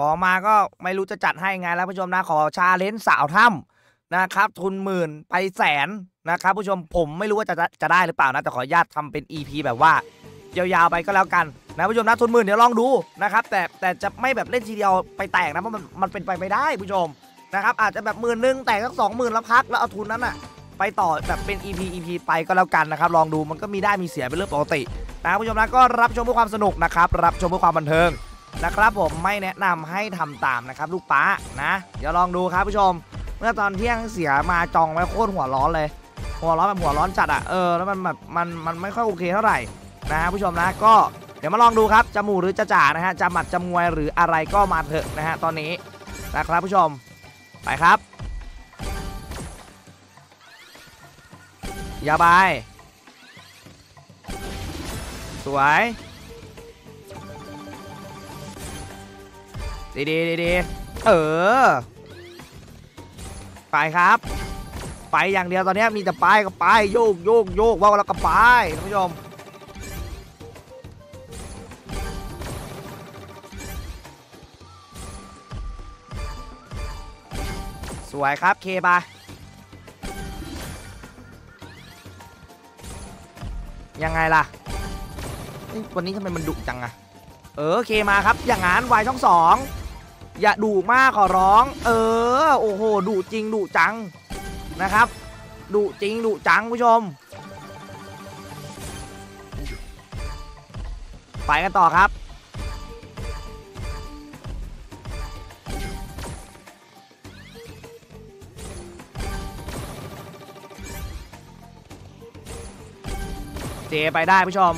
ขอมาก็ไม่รู้จะจัดให้ไงแล้วผู้ชมนะขอชาเลนจ์สาวถ้ำนะครับ ทุนหมื่นไปแสนนะครับผู้ชมผมไม่รู้ว่าจะจะได้หรือเปล่านะแต่ขออนุญาตทำเป็น EP แบบว่ายาวๆไปก็แล้วกันนะผู้ชมนะทุนหมื่นเดี๋ยวลองดูนะครับแต่แต่จะไม่แบบเล่นทีเดียวไปแตกนะเพราะมันมันเป็นไปไม่ได้ผู้ชมนะครับอาจจะแบบหมื่นนึงแตกสักสองหมื่นแล้วพักแล้วเอาทุนนั้นอะไปต่อแบบเป็น EP EP ไปก็แล้วกันนะครับลองดูมันก็มีได้มีเสียเป็นเรื่องปกตินะผู้ชมนะก็รับชมเพื่อความสนุกนะครับรับชมเพื่อความบันเทิง นะครับผมไม่แนะนำให้ทำตามนะครับลูกป้านะ เดี๋ยวลองดูครับผู้ชม เมื่อตอนเที่ยงเสียมาจองไว้โคตรหัวร้อนเลย หัวร้อนแบบหัวร้อนจัดอะเออแล้วมันแบบมันมันไม่ค่อยโอเคเท่าไหร่นะฮะผู้ชมนะก็เดี๋ยวมาลองดูครับจะหมูหรือจะจ่านะฮะจะหมัดจะมวยหรืออะไรก็มาเถอะนะฮะตอนนี้นะครับผู้ชมไปครับยาบายสวย ดีดีดีเออ ไปครับ ไปอย่างเดียวตอนนี้มีแต่ไปกับไปโยกโยกโยกว่าแล้วก็ไปท่านผู้ชมสวยครับเคปะยังไงล่ะวันนี้ทำไมมันดุจังอะเออเคมาครับอย่างงั้นวายช่องสอง อย่าดุมากขอร้อง เออ โอ้โหดุจริงดุจังนะครับดุจริงดุจังผู้ชม ไปกันต่อครับ เจไปได้ผู้ชม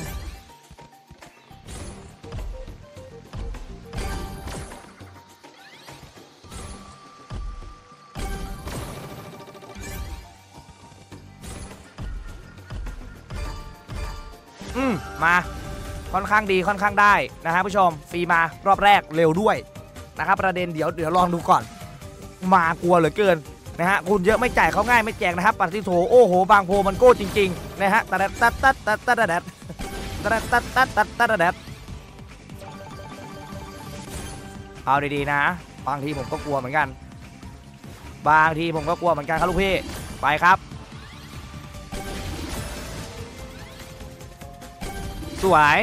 อืมมาค่อนข้างดีค่อนข้างได้นะฮะผู้ชมฟรีมารอบแรกเร็วด้วยนะครับประเด็นเดี๋ยวเดี๋ยวลองดูก่อน มากลัวเหลือเกินนะฮะคุณเยอะไม่จ่ายเขาง่ายไม่แจกนะครับปฏิโถโอ้โห บางโพมันโก้จริงๆนะฮะตัดตัดตัดตัดตัดตัดตัดตัดตัดตัดตัดตัดเอาดีๆนะ บางทีผมก็กลัวเหมือนกัน บางทีผมก็กลัวเหมือนกันครับลูกพี่ไปครับ สวย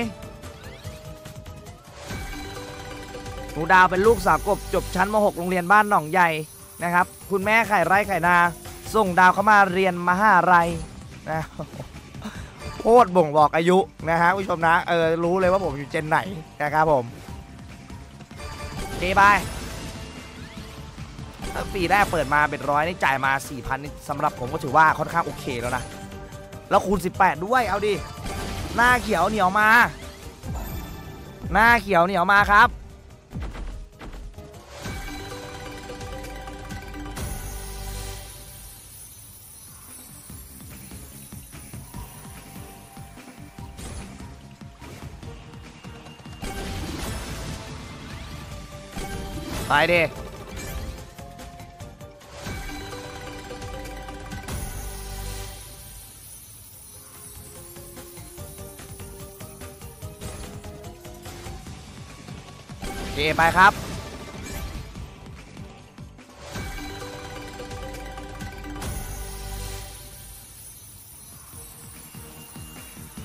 หนูดาวเป็นลูกสาวกบจบชั้นม .6 โรงเรียนบ้านหนองใหญ่นะครับ คุณแม่ไข่ไร่ไข่นา ส่งดาวเข้ามาเรียนมหาลัยนะโคตรบ่งบอกอายุนะฮะผู้ชมนะเออรู้เลยว่าผมอยู่เจนไหนนะครับผมเจบายปีแรกเปิดมาเป็นร้อยนี่จ่ายมา4,000นี่สำหรับผมก็ถือว่าค่อนข้างโอเคแล้วนะ แล้วคูณ 18 ด้วยเอาดิ หน้าเขียวเหนียวมา หน้าเขียวเหนียวมาครับ ไปดิ ไปครับ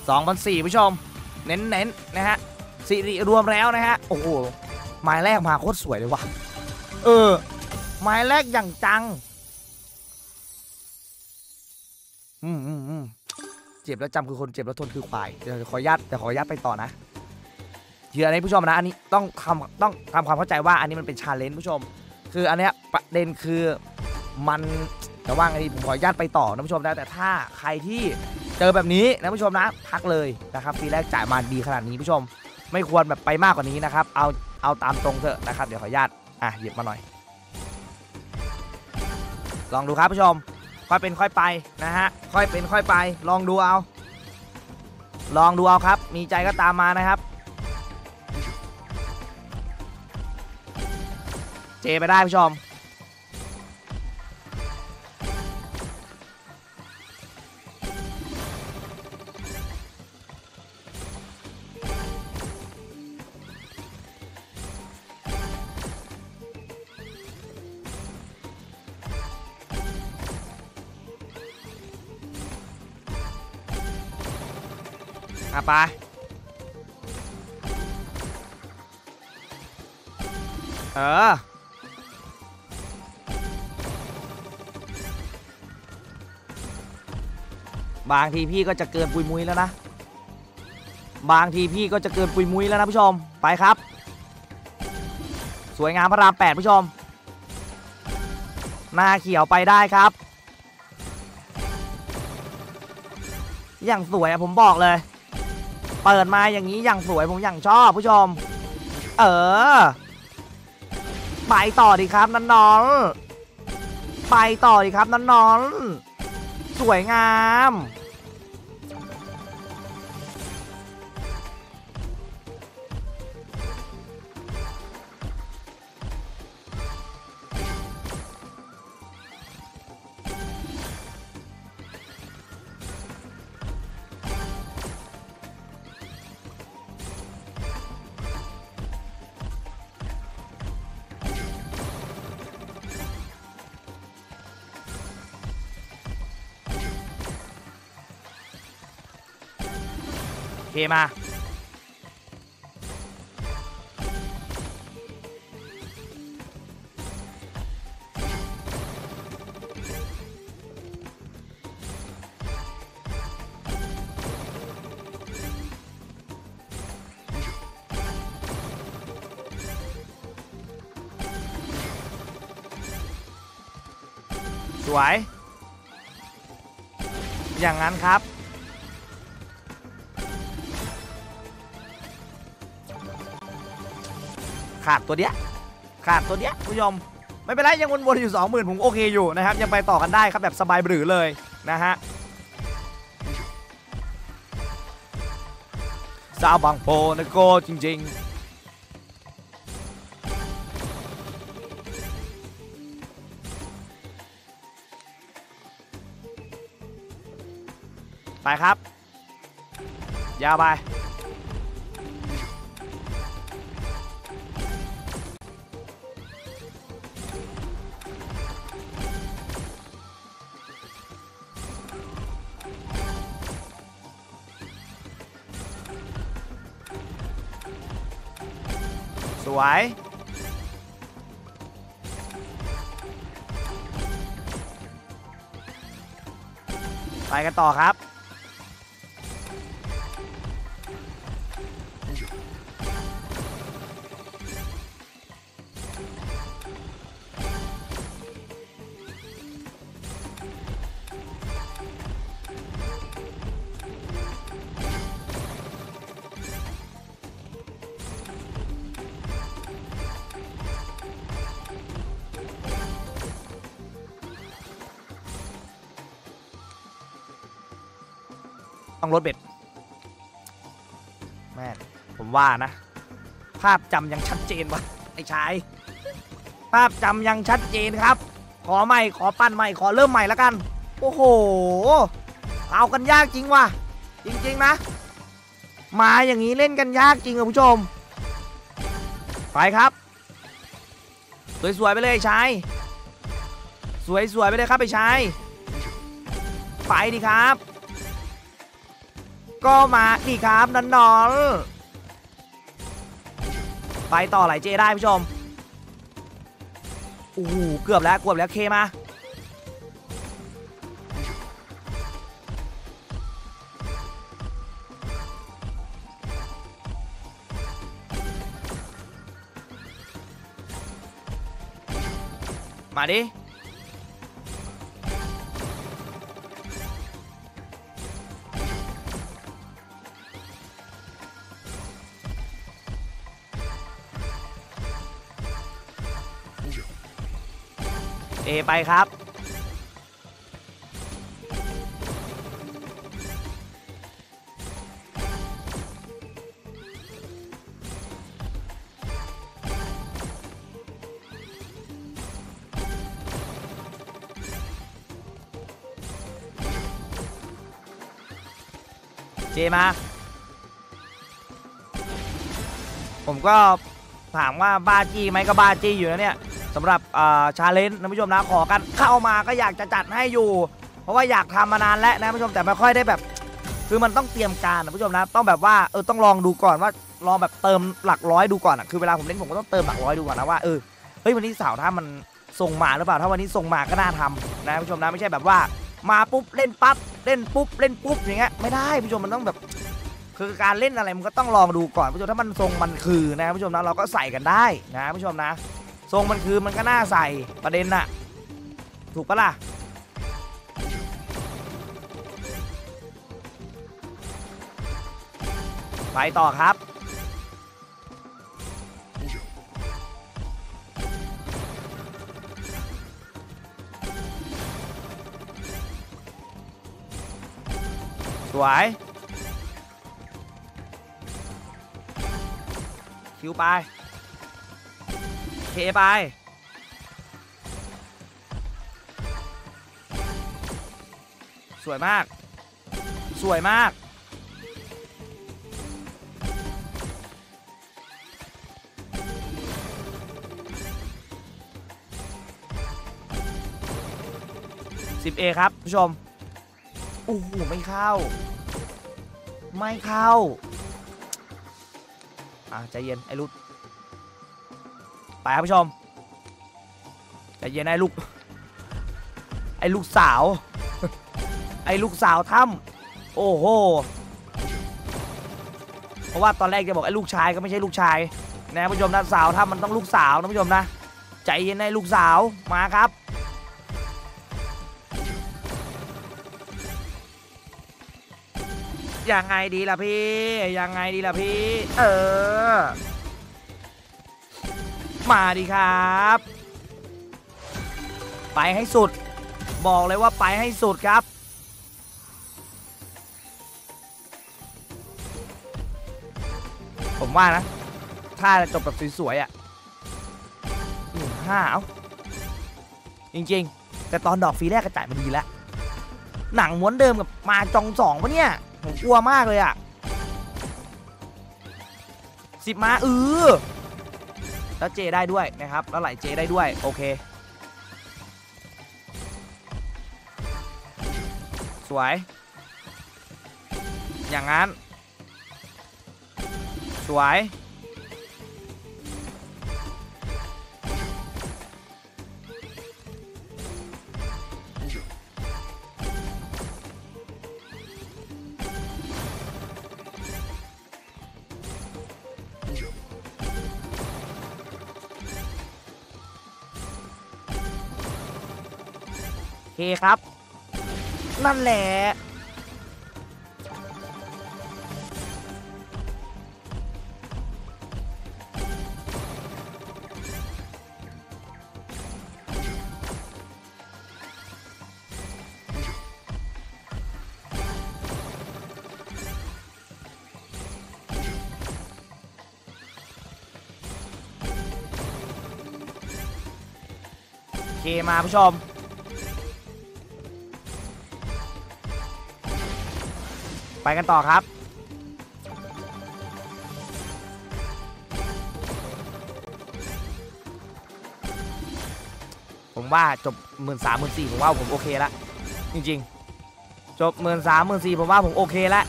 สองพันสี่ผู้ชม เน้นๆนนะฮะสิริรวมแล้วนะฮะ โอ้โหไม้แรกมาโคตรสวยเลยว่ะ เออ ไม้แรกอย่างจัง อืมอืมอืมเจ็บแล้วจำคือคนเจ็บแล้วทนคือควาย เดี๋ยวขออนุญาตเดี๋ยวขออนุญาตไปต่อนะ เดี๋ยวอันนี้ผู้ชมนะ อันนี้ต้องทำต้องทำความเข้าใจว่าอันนี้มันเป็นชาเลนจ์ผู้ชม คืออันเนี้ยประเด็นคือมันจะว่าไงดีผมขออนุญาตไปต่อนะผู้ชมนะแต่ถ้าใครที่เจอแบบนี้นะผู้ชมนะพักเลยนะครับฟรีแรกจ่ายมาดีขนาดนี้ผู้ชม ไม่ควรแบบไปมากกว่านี้นะครับเอาเอาตามตรงเถอะนะครับเดี๋ยวขออนุญาตอะหยิบมาหน่อย ลองดูครับผู้ชม ค่อยเป็นค่อยไปนะฮะค่อยเป็นค่อยไป ลองดูเอา ลองดูเอาครับ มีใจก็ตามมานะครับ เจไปได้ผู้ชมอะไปเออ บางทีพี่ก็จะเกินปุยมุ้ยแล้วนะ บางทีพี่ก็จะเกินปุยมุ้ยแล้วนะผู้ชม ไปครับ สวยงามพระรามแปดผู้ชม หน้าเขียวไปได้ครับ อย่างสวยอะผมบอกเลย เปิดมาอย่างนี้อย่างสวยผมอย่างชอบผู้ชม เออ ไปต่อดีครับนันน้องไปต่อดีครับนันน้อง สวยงาม เคมา สวย อย่างนั้นครับ ขาดตัวเนี้ยขาดตัวเนี้ยคุณผู้ชมไม่เป็นไรยังวนๆอยู่ 20,000ผมโอเคอยู่นะครับยังไปต่อกันได้ครับแบบสบายบรือเลยนะฮะสาวบางโพนะโกจริง ๆไปครับ ยาวไป วยไปกันต่อครับ ต้องลดเบ็ดแม่ผมว่านะ ภาพจำยังชัดเจนวะไอ้ชาย ภาพจำยังชัดเจนครับ ขอใหม่ขอปั้นใหม่ขอเริ่มใหม่แล้วกัน โอ้โห เอากันยากจริงว่ะ จริงๆนะ มาอย่างนี้เล่นกันยากจริงคุณผู้ชม ไปครับ สวยๆไปเลยไอ้ชายสวยๆไปเลยครับไอ้ชายไปดิครับ ก็มาดิครับนันนอนไปต่อไหลเจได้ผู้ชมโอ้โหเกือบแล้วเกือบแล้วเคมามาดิ ไปครับ เจมา ผมก็ถามว่าบ้าจี้ไหมก็บ้าจี้อยู่นะเนี่ย สำหรับชาเลนจ์นะผู้ชมนะขอกันเข้ามาก็อยากจะจัดให้อยู่ เพราะว่าอยากทำมานานแล้วนะผู้ชมแต่ไม่ค่อยได้แบบ คือมันต้องเตรียมการนะผู้ชมนะ ต้องแบบว่าเออต้องลองดูก่อนว่าลองแบบเติมหลักร้อยดูก่อนอะคือเวลาผมเล่นผมก็ต้องเติมหลักร้อยดูก่อนนะว่าเออเฮ้ยวันนี้สาวถ้ามันส่งมาหรือเปล่าถ้าวันนี้ส่งมาก็น่าทำนะผู้ชมนะไม่ใช่แบบว่ามาปุ๊บเล่นปั๊บเล่นปุ๊บเล่นปุ๊บอย่างเงี้ยไม่ได้ผู้ชมมันต้องแบบคือการเล่นอะไรมันก็ต้องลองดูก่อนผู้ชมถ้ามันทรงมันคือนะผู้ชมนะเราก็ใส่กันได้นะผู้ชมนะ ทรงมันคือมันก็น่าใส่ประเด็นน่ะ ถูกปะล่ะ ไปต่อครับ สวย คิวไป เคไปสวยมาก สวยมาก 10 A ครับผู้ชมโอ้โหไม่เข้า ไม่เข้า อะใจเย็น ไอ้ลูก ไปครับผู้ชมใจเย็นไอ้ลูก ไอ้ลูกสาว ไอ้ลูกสาวถ้ำโอ้โห เพราะว่าตอนแรกจะบอกไอ้ลูกชายก็ไม่ใช่ลูกชายนะผู้ชมนะสาวถ้ำมันต้องลูกสาวนะผู้ชมนะ ใจเย็นไอ้ลูกสาวมาครับยังไงดีล่ะพี่ ยังไงดีล่ะพี่ เออ มาดีครับ ไปให้สุด บอกเลยว่าไปให้สุดครับ ผมว่านะ ถ้าจะจบแบบสวยๆอะหนึ่งห้าเอ้าจริงๆ แต่ตอนดอกฟรีแรกกระจ่ายมันดีแล้ว หนังม้วนเดิมกับมาจองสองปะเนี่ย ผมกลัวมากเลยอะสิบมาเออ แล้วเจได้ด้วยนะครับแล้วไหลเจได้ด้วยโอเค สวย อย่างนั้น สวย คครับ นั่นแหละโอเคมาผู้ชม ไปกันต่อครับ ผมว่าจบหมื่นสามหมื่นสี่ผมว่าผมโอเคละจริงๆ จบหมื่นสามหมื่นสี่ผมว่าผมโอเคละ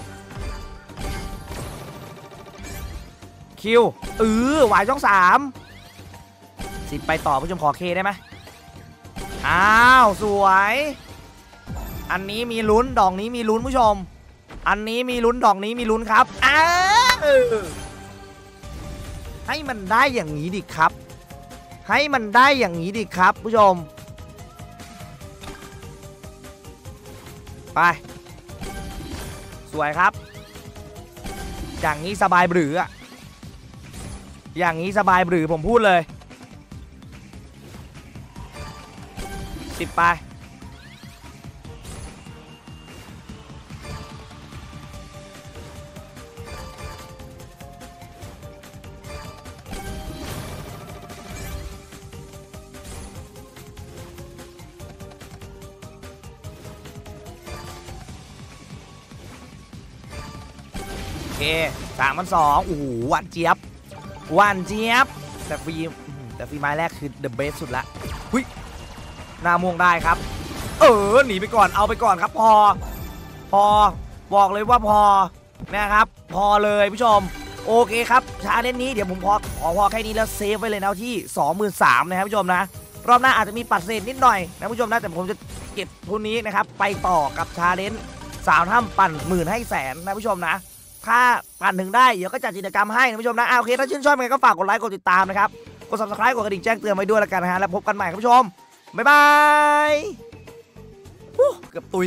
คิวเออหวายช่องสามสิบไปต่อผู้ชมขอเคได้ไหมอ้าว สวย อันนี้มีลุ้น ดอกนี้มีลุ้นผู้ชม อันนี้มีลุ้นดอกนี้มีลุ้นครับอ้าให้มันได้อย่างนี้ดิครับ ให้มันได้อย่างนี้ดิครับ ผู้ชม ไป สวยครับ อย่างนี้สบายบรืออะอย่างนี้สบายบรือผมพูดเลยสิบไป สามพันสองโอ้โหหวานเจี๊ยบหวานเจี๊ยบ แต่ฟรีแต่ฟรีไม้แรกคือ the best สุดละหุยหน้าม่วงได้ครับ เออหนีไปก่อนเอาไปก่อนครับพอ พอบอกเลยว่าพอนะครับ พอเลยผู้ชม โอเคครับชาเลนนี้เดี๋ยวผมพอขอพอแค่นี้แล้วเซฟไว้เลยนะที่ 23,000นะครับผู้ชมนะ รอบหน้าอาจจะมีปัดเศษนิดหน่อยนะผู้ชมนะแต่ผมจะเก็บทุนนี้นะครับ ไปต่อกับชาเลนสาวถ้ำปั่นหมื่นให้แสนนะผู้ชมนะ ถ้าปั่นถึงได้ เดี๋ยวก็จัดกิจกรรมให้นะผู้ชมนะอ่าโอเค ถ้าชื่นชอบยังไงก็ฝากกดไลค์ กดติดตามนะครับ กด subscribe กดกระดิ่งแจ้งเตือนไว้ด้วยแล้วกันนะฮะ แล้วพบกันใหม่ครับผู้ชม บ๊ายบายเกือบตุย